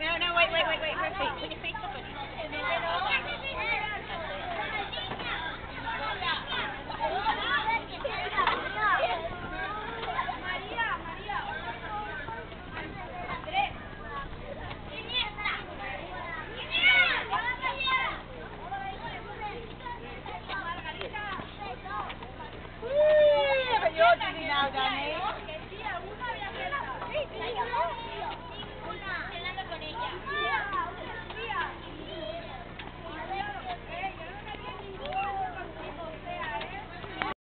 no, no, wait, wait, wait, wait, wait.